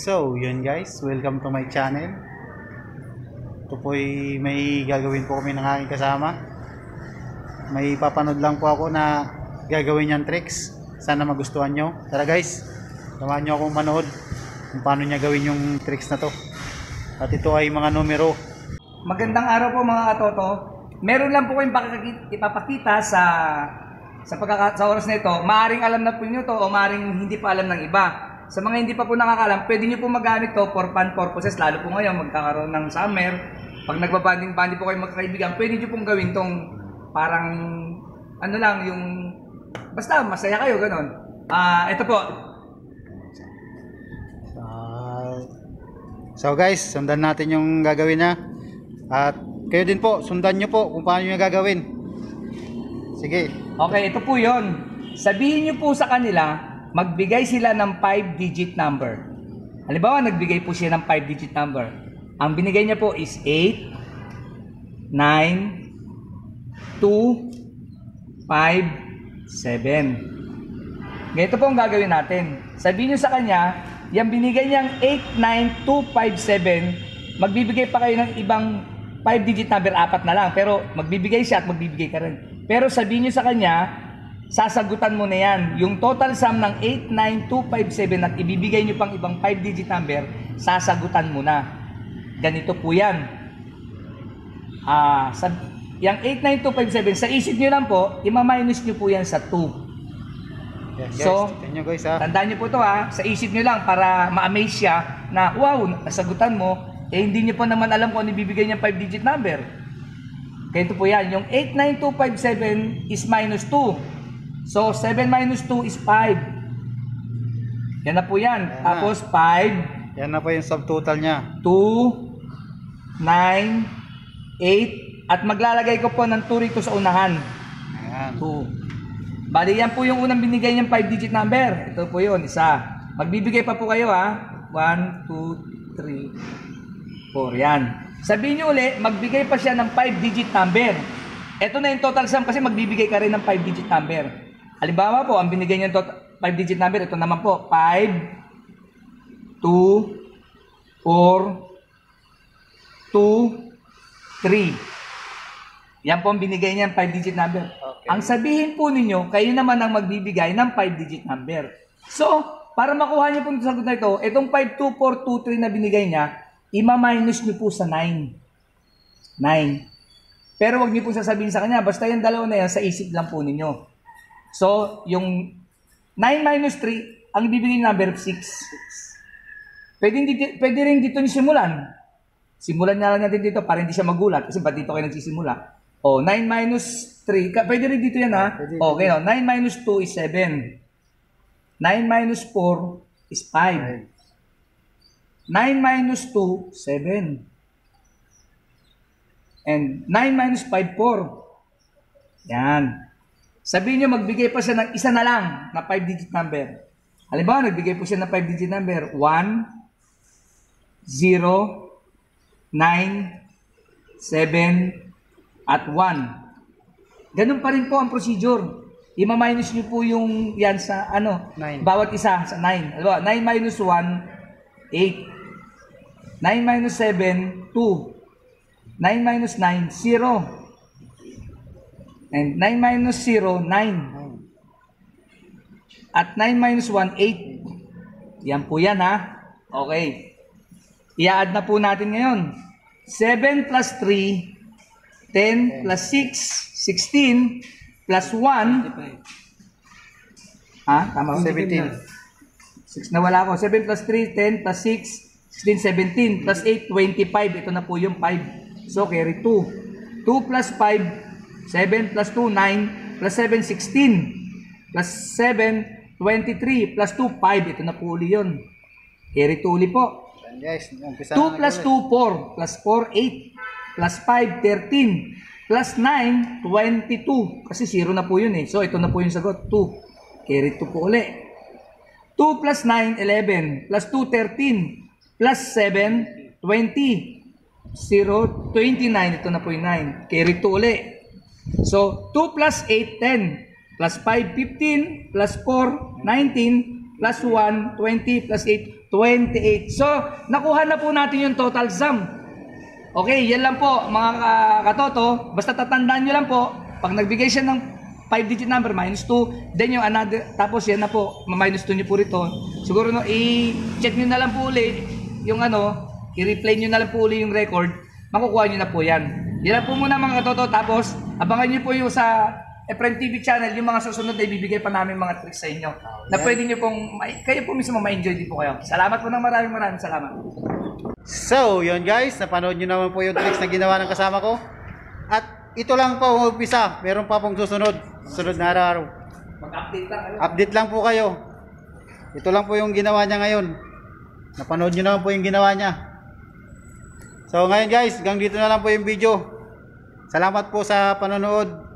So, yun guys, welcome to my channel. Ito po'y may gagawin po kami ng aking kasama. May papanood lang po ako na gagawin niyang tricks. Sana magustuhan nyo. Tara guys, samahan nyo akong manood kung paano niya gawin yung tricks na to. At ito ay mga numero. Magandang araw po mga katoto. Meron lang po kayong ipapakita sa sa pagkaka sa oras na ito. Maaring alam na po niyo to o maaring hindi pa alam ng iba. Sa mga hindi pa po nakakalam, pwede niyo po magamit to for fun purposes lalo po ngayon magkakaroon ng summer. Pag nagbabanding-banding po kayo magkakaibigan, pwede niyo pong gawin tong parang ano lang yung basta masaya kayo ganun. Ah, ito po. Ah, so guys, sundan natin yung gagawin niya. At kayo din po, sundan nyo po kung paano nyo gagawin. Sige. Okay, ito po yon. Sabihin niyo po sa kanila, magbigay sila ng 5-digit number. Halimbawa, nagbigay po siya ng 5-digit number. Ang binigay niya po is 8, 9, 2, 5, 7. Ganito po ang gagawin natin. Sabihin niyo sa kanya, yung binigay niyang 89257, magbibigay pa kayo ng ibang 5-digit number, apat na lang. Pero magbibigay siya at magbibigay ka rin. Pero sabihin niyo sa kanya, sasagutan mo na yan. Yung total sum ng 89257 at ibibigay niyo pang ibang 5-digit number, sasagutan mo na. Ganito po yan. Ah, sa, yung 89257, sa isip niyo lang po, ima-minus niyo po yan sa 2. Yan, guys, So, nyo guys ha. Tandaan niyo po to ha, sa isip niyo lang para ma-amaze siya na wow, nasagutan mo, eh hindi niyo pa naman alam kung ano ibibigay niya 5-digit number. Ganito po yan, yung 89257 is minus 2. So, 7 minus 2 is 5. Yan na po yan. Ayan na. Tapos 5, Yan na po yung subtotal niya. 2, 9, 8, at maglalagay ko po ng 2 rito sa unahan. Ayan. 2. Bali, yan po yung unang binigay niyang 5-digit number. Ito po yun, isa. Magbibigay pa po kayo ha. 1, 2, 3, 4. Yan. Sabihin niyo uli, magbigay pa siya ng 5-digit number. Ito na yung total sum kasi magbibigay ka rin ng 5-digit number. Halimbawa po, ang binigay niya 5-digit number, ito naman po, 5, 2, 4, 2, 3. Yan po ang binigay niya 5-digit number. Okay. Ang sabihin po ninyo, kayo naman ang magbibigay ng 5-digit number. So, para makuha niyo po yung sagot na ito, itong 52423 na binigay niya, ima-minus niyo po sa 9. 9. Pero wag niyo po sasabihin sa kanya, basta yung dalawa na yan, sa isip lang po ninyo. So, yung 9 minus 3, ang ibibigay ng number 6. Pwede, hindi, pwede rin dito simulan. Simulan na lang natin dito para hindi siya magulat kasi ba't dito kayo nagsisimula? O, 9 minus 3, ka- pwede rin dito yan ha? Pwede, Okay, no? 9 minus 2 is 7. 9 minus 4 is 5. 9 minus 2, 7. And 9 minus 5, 4. Yan. Sabihin nyo, magbigay pa siya ng isa na lang na 5-digit number. Halimbawa, nagbigay po siya ng 5-digit number. 1, 0, 9, 7, at 1. Ganun pa rin po ang procedure. Ima-minus nyo po yung yan sa ano, Nine. bawat isa sa 9. Halimbawa, 9 minus 1, 8. 9 minus 7, 2. 9 minus 9, 0. And 9 minus 0, 9. At 9 minus 1, 8. Yan po yan ha. Okay. I-add na po natin ngayon. 7 plus 3, 10 plus 6, 16 plus 1. Ha? Tama ba? 17. 6 na wala ako. 7 plus 3, 10 plus 6, 16, 17 plus 8, 25. Ito na po yung 5. So, carry 2. 2 plus 5, 7 plus 2, 9 plus 7, 16 plus 7, 23 plus 2, 5. Ito na po uli yun. Carry 2 uli po. Guys, umpisa 2 plus 2, 4. Plus 4, 8. Plus 5, 13. Plus 9, 22. Kasi 0 na po yun eh. So, ito na po yung sagot. 2. Carry 2 po uli. 2 plus 9, 11. Plus 2, 13. Plus 7, 20. 0, 29. Ito na po yung 9. Carry 2 uli. So, 2 plus 8, 10. Plus 5, 15. Plus 4, 19. Plus 1, 20. Plus 8, 28. So, nakuha na po natin yung total sum. Okay, yan lang po mga ka- katoto. Basta tatandaan nyo lang po, pag nagbigay siya ng 5-digit number, minus 2, then yung another, tapos yan na po, minus 2 nyo po rito. Siguro no, i-check nyo na lang po uli yung ano, i-replay nyo na lang po uli yung record, makukuha nyo na po yan. Yan po muna mga katoto, tapos abangan nyo po yung sa Efren TV channel, yung mga susunod na ibibigay pa namin mga tricks sa inyo. Na pwede nyo pong, kayo po mismo ma-enjoy din po kayo. Salamat po ng maraming maraming salamat. So, yun guys, napanood nyo naman po yung tricks na ginawa ng kasama ko. At ito lang po ang umpisa, meron pa pong susunod, sunod na araw. Mag-update lang kayo. Update lang po kayo. Ito lang po yung ginawa niya ngayon. Napanood nyo naman po yung ginawa niya. So ngayon guys, hanggang dito na lang po yung video. Salamat po sa panonood.